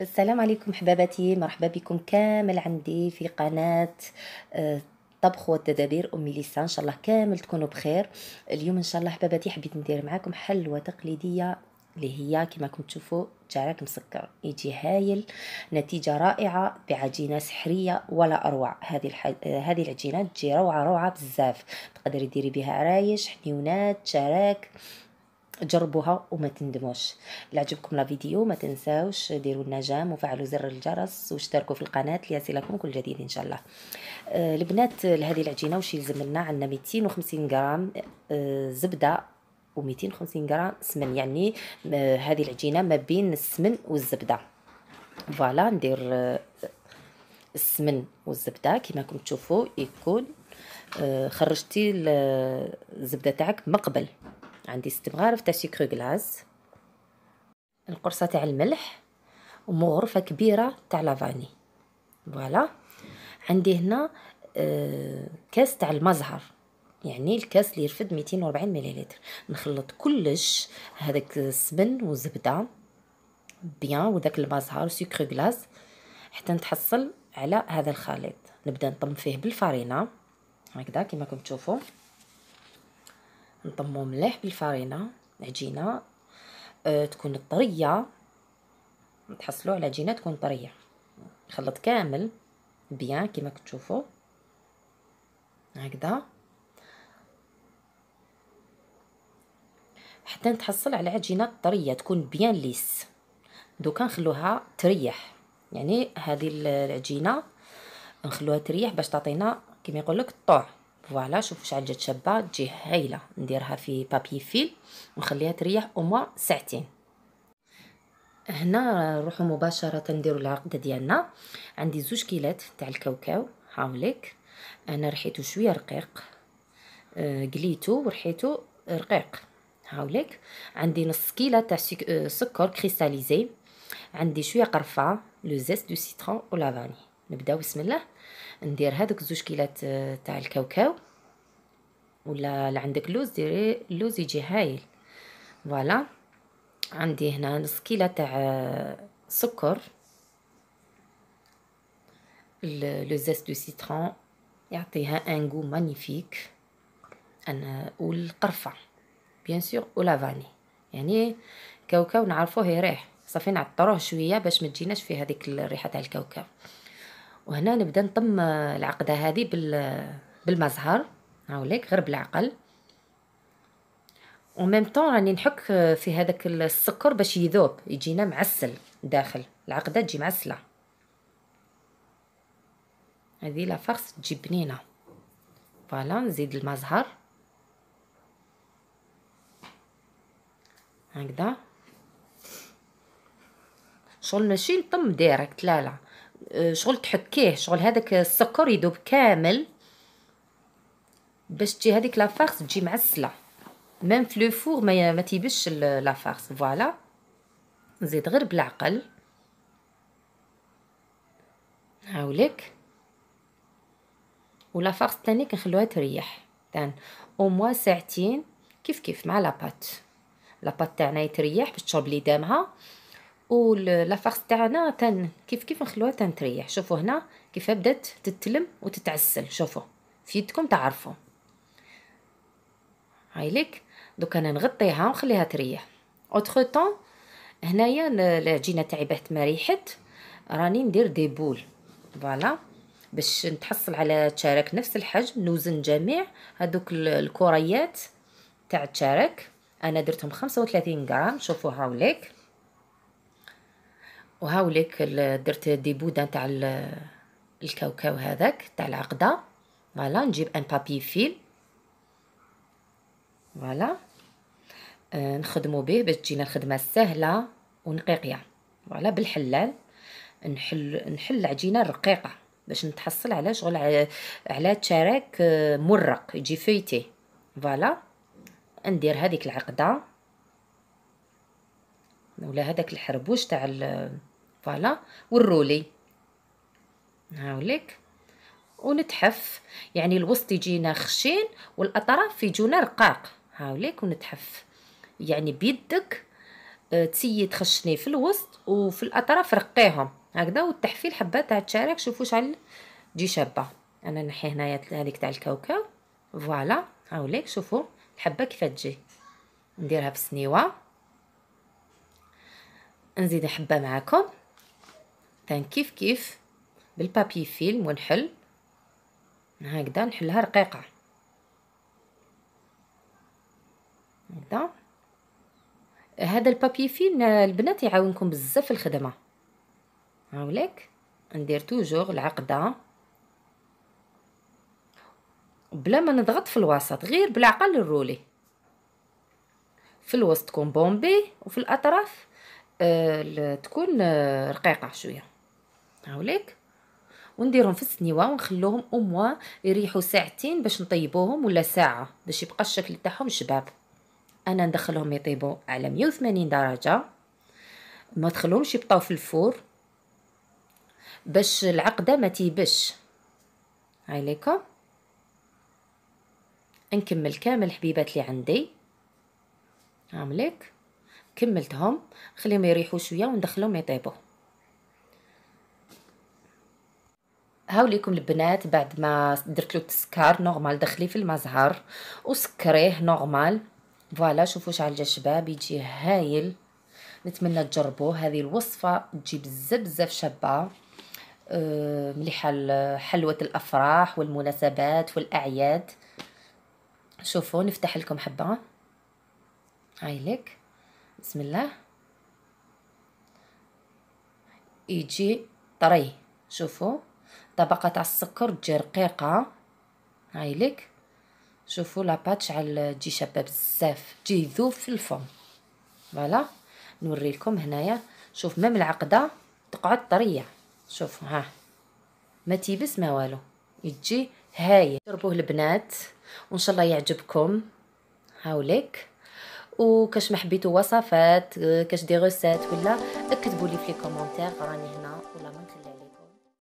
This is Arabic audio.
السلام عليكم حباباتي مرحبا بكم كامل عندي في قناة آه، طبخ والتدابير. أمي ليسا إن شاء الله كامل تكونوا بخير. اليوم إن شاء الله حباباتي حبيت ندير معاكم حلوة تقليدية اللي هي كما كنت تشوفوا جارك مسكر. يجي هايل نتيجة رائعة بعجينة سحرية ولا أروع. هذه الح... هذه العجينة تجي روعة روعة بزاف. تقدري ديري بها عرايش حنيونات شراك. جربوها وما تندموش. اللي عجبكم لا فيديو ما تنساوش ديروا النجام وفعلوا زر الجرس واشتركوا في القناة ليصلكم كل جديد إن شاء الله. آه البنات لهذه العجينة وش يلزم لنا؟ عندنا 250 غرام آه زبدة و250 غرام سمن. يعني آه هذه العجينة ما بين السمن والزبدة. فوالا ندير آه السمن والزبدة. كما كنتم تشوفوا يكون آه خرجتي الزبدة تاعك مقبل. عندي ست مغارف تاع سكر glace؟ القرصة تاع الملح ومغرفه كبيرة تاع la vanille. voilà. عندي هنا آه كاس تاع المزهر. يعني الكاس اللي يرفد 240 مليلتر. نخلط كلش هذاك السمن والزبدة bien وداك المزهر سكر glace حتى نتحصل على هذا الخليط. نبدأ نطم فيه بالفارينة. هكذا كما كنتم تشوفوا نطمو مليح بالفارينة. عجينة أه تكون طرية. تحصلوا على عجينة تكون طرية. نخلط كامل بيان كما كتشوفوا. هكذا. حتى نتحصل على عجينة طرية تكون بيان ليس. دوكا نخلوها تريح. يعني هذه العجينة نخلوها تريح باش تعطينا كما يقول لك الطوع voilà شوفوا شحال جات شابة. تجي هايلة نديرها في papier film ونخليها تريح أو ساعتين. هنا نروحوا مباشرة نديروا العقدة ديالنا. عندي زوج كيلات تاع الكاوكاو. هاوليك. أنا رحيتو شوية رقيق. آه قليتو ورحيتو رقيق. هاوليك. عندي نص كيلة تاع آه، سكر cristallisé. عندي شوية قرفة le zeste de citron و la vanille نبداو بسم الله. ندير هذوك زوج كيلات آه، تاع الكاوكاو. ولا لا عندك لوز ديري اللوز يجي هايل. voilà. عندي هنا نص كيلة تاع آه، سكر. le zeste de citron يعطيها un goût magnifique. أنا والقرفه bien sûr و la vanille. يعني كاوكاو نعرفوه يريح صافي نعطروه شوية باش ما تجيناش في هذيك الريحة تاع الكاوكاو. وهنا نبدا نطم العقده هذه بال بالمزهر هاوليك غير بالعقل. و même temps راني نحك في هذاك السكر باش يذوب يجينا معسل داخل. العقده تجي معسله. هذه la farce تجي بنينة. voilà نزيد المزهر هكذا. شغل ماشي نطم direct لا لا. شغل تحكيه شغل هذاك السكر يذوب كامل باش تجي هذيك la farce تجي معسلة. même في le four ما ما تيبش la farce voilà نزيد غير بالعقل. هاوليك و la farce تاني كنخلوها تريح. تان. أو موا ساعتين كيف كيف مع la pâte la pâte تاعنا يتريح باش تشرب لي دامها. و la farce تاعنا تن كيف كيف نخلوها تنتريح. شوفوا هنا كيف بدات تتلم وتتعسل. شوفوا في يدكم تعرفوا. هاي ليك. دوك أنا نغطيها ونخليها تريح. entre temps هنايا العجينه تاعي بعد ما ريحت. راني ندير des boules voilà باش نتحصل على تشارك. نفس الحجم نوزن جميع. هذوك الكريات تاع التشارك أنا درتهم 35 غرام. شوفوا هاوليك وهاوليك درت des boudins تاع الكاوكاو هذاك تاع العقده. voilà نجيب ان papier film. فوالا. آه نخدمو به باش تجينا الخدمة سهله ونقيقية. فوالا بالحلال. نحل نحل العجينه الرقيقه باش نتحصل على شغل على تشارك آه، مرق يجي فيتي فوالا. ندير هذيك العقدة. ولا هذاك الحربوش تاع فوالا والرولي. هاوليك. ونتحف. يعني الوسط يجينا خشين والأطراف يجونا رقاق. هاوليك ونتحف. يعني بيدك آه، تسيي تخشني في الوسط وفي الأطراف رقيهم. هكذا والتحفيل حبة تاع التشارك شوفوا شحال تجي شابة. أنا نحي هنايا هذيك تاع الكاوكاو. فوالا. هاوليك شوفوا الحبة كيف تجي. نديرها في السنيوة. نزيد حبة معاكم. تان كيف كيف؟ بالبابي فيلم ونحل هكذا نحلها رقيقة. هكذا. هذا البابي فيلم البنات يعاونكم بزاف في الخدمة. هاوليك. ندير توجور العقدة. بلا ما نضغط في الوسط غير بالعقل الرولي. في الوسط تكون بومبي وفي الأطراف. تكون رقيقة شوية. هاوليك؟ ونديرهم في السنيوة ونخلوهم اموا يريحوا ساعتين باش نطيبوهم ولا ساعة باش يبقى الشكل تاعهم شباب. أنا ندخلهم يطيبوا على 180 درجة. ما تخلوهمش يبطاو في الفور باش العقدة ما تيبش. هاي ليكم نكمل كامل الحبيبات اللي عندي. هاوليك كملتهم خليهم يريحوا شوية وندخلهم يطيبوا. هاوليكم البنات بعد ما درت له تسكار normal دخلي في المزهر وسكريه normal. voilà شوفوا شحال جا شباب يجي هايل. نتمنى تجربوه. هذه الوصفة تجي بزاف بزاف شابة أه مليحة حلوة الأفراح والمناسبات والأعياد. شوفوا نفتح لكم حبة. هاي لك. بسم الله. يجي طري. شوفوا طبقة تاع السكر تجي رقيقه هاي لك شوفوا la pâte شحال تجي شابه بزاف. تجي ذوب في الفم. voilà. نوري لكم هنايا. شوف même العقدة تقعد طرية. شوف ها. ما تيبس ما والو. يجي هاي. جربوه البنات. وإن شاء الله يعجبكم. هاوليك. وكاش ما حبيتوا وصفات كاش des recettes ولا اكتبوا لي في les commentaires راني هنا ولا ما